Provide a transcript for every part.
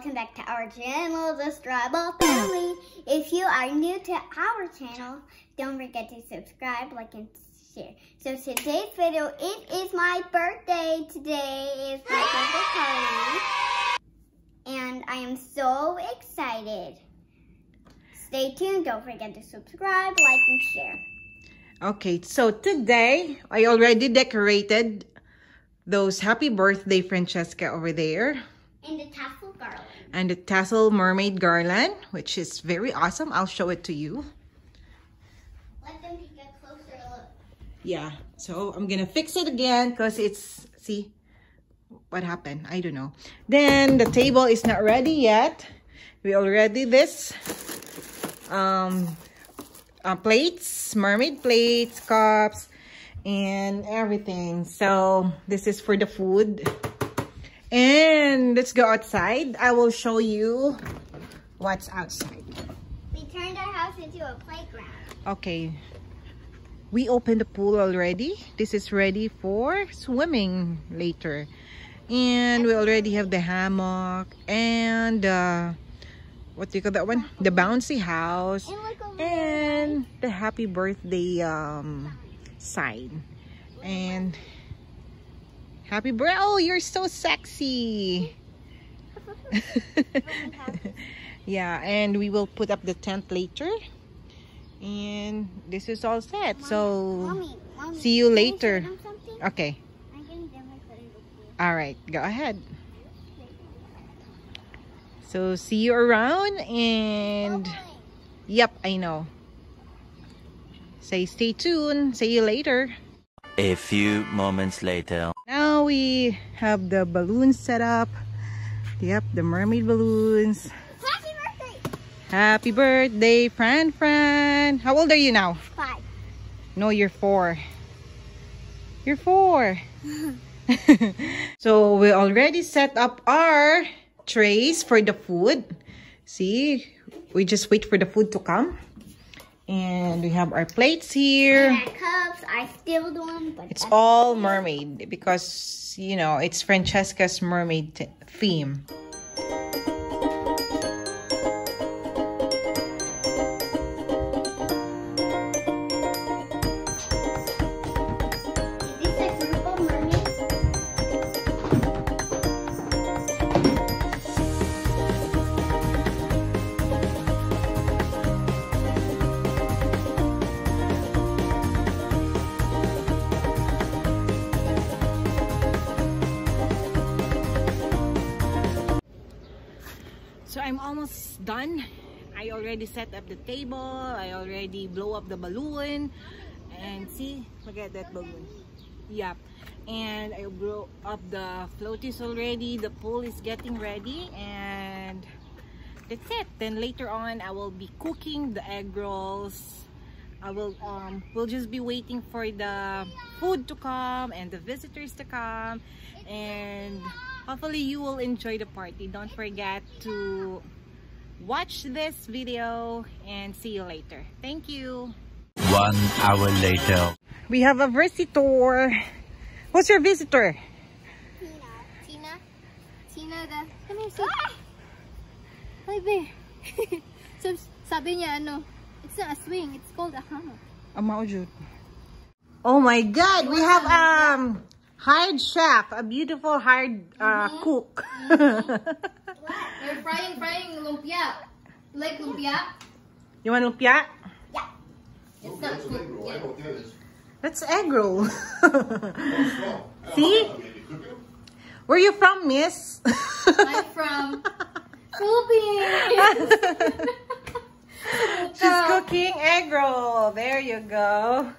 welcome back to our channel, the Strybel Family. If you are new to our channel, don't forget to subscribe, like, and share. So today's video, it is my birthday. Today is my birthday party. And I am so excited. Stay tuned. Don't forget to subscribe, like, and share. Okay, so today I already decorated those happy birthday Francheska over there. And the tassel garland. And the tassel mermaid garland, which is very awesome. I'll show it to you. Let them take a closer look. Yeah, so I'm gonna fix it again because it's, see, what happened? I don't know. Then the table is not ready yet. We already this um, uh, plates, mermaid plates, cups, and everything. So this is for the food. And let's go outside. I will show you what's outside. We turned our house into a playground. Okay. We opened the pool already. This is ready for swimming later. And we already have the hammock and uh, what do you call that one? The bouncy house. And And the happy birthday um, sign. And happy birthday. Oh, you're so sexy. yeah, and we will put up the tent later. And this is all set. So, Mommy, Mommy, see you can I show later. okay. I'm gonna demo put it over here. All right, go ahead. So, see you around and Bye-bye. yep, I know. Say stay tuned. See you later. A few moments later. We have the balloons set up. Yep, the mermaid balloons. Happy birthday! Happy birthday, Fran Fran. How old are you now? Five. No, you're four. You're four. so we already set up our trays for the food. See, we just wait for the food to come. And we have our plates here. And cups, I stilled one, but It's all mermaid because, you know, it's Francheska's mermaid theme. I'm almost done. I already set up the table. I already blow up the balloon. And see, look at that balloon. Yep. And I blow up the floaties already. The pool is getting ready. And that's it. Then later on, I will be cooking the egg rolls. I will, um, we'll just be waiting for the food to come and the visitors to come. And hopefully you will enjoy the party. Don't forget to watch this video and see you later. Thank you. One hour later. We have a visitor. What's your visitor? Tina. Tina? Tina the... Come here, see. Hi, babe. so, sabi niya, ano, it's not a swing, it's called a hammock. Amaujud. Oh my god, we have um hired chef, a beautiful hired uh, cook. They're frying, frying lumpia. Like lumpia? you want lumpia? It's not cooked yet. That's egg roll. See? Where are you from, miss? I'm from Philippines. She's cooking egg roll. There you go.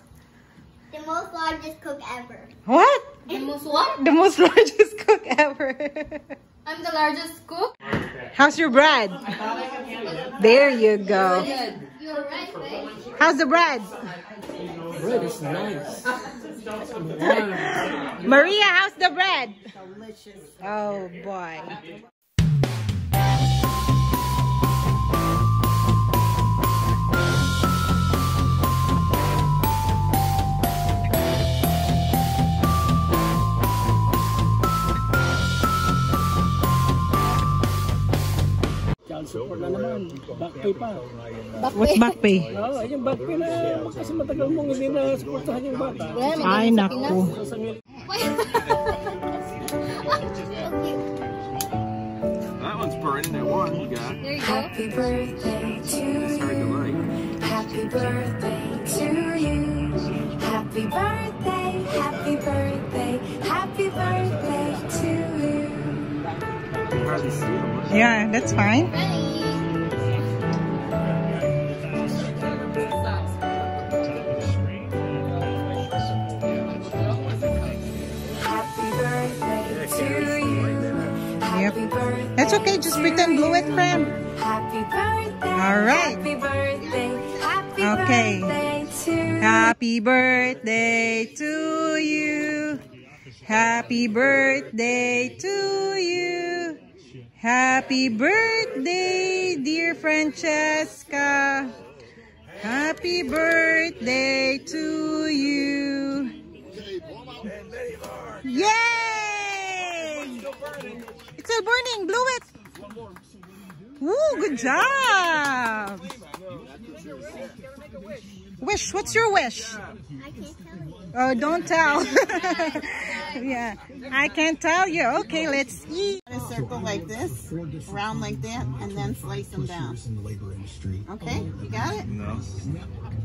The most largest cook ever. What? The most what? The most largest cook ever. I'm the largest cook. How's your bread? There you go. You're right, babe. How's the bread? Bread is nice. Maria, how's the bread? Delicious. Oh boy. Back pay pa. What's back pay? Oo, yung back pay na kasi matagal mong hindi na suportahan yung bata. Ay, naku. That one's burning at one. You got. There you go. Happy birthday to you. Happy birthday to you. Happy birthday, happy birthday, happy birthday to you. Hardly see them. Yeah, that's fine. Just pretend blow it, friend. Happy birthday. All right. Happy birthday. Happy Okay. birthday to you. Happy birthday to you. Happy birthday to you. Happy birthday, dear Francheska. Happy birthday to you. Yay! It's still burning. Blow it. Woo, good job. Wish, what's your wish? I can't tell you. Oh, don't tell. yeah, I can't tell you. Okay, let's eat. A circle like this, round like that, and then slice them down. Okay, you got it? No.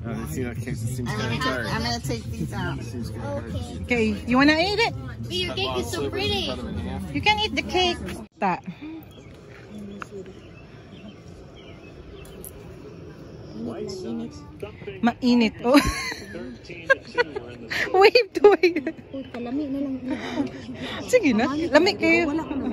Uh, it seems, it seems I'm kind gonna, of take, hard. I'm gonna take these out. Seems kind of hard. Okay. Okay, you wanna eat it? Your cake is so pretty. Cut them in half. You can eat the cake. Ta. Mainit. Mainit, oh. wave to wave. Uy, na lang. Sige na. Lamig kayo. Wala ka nang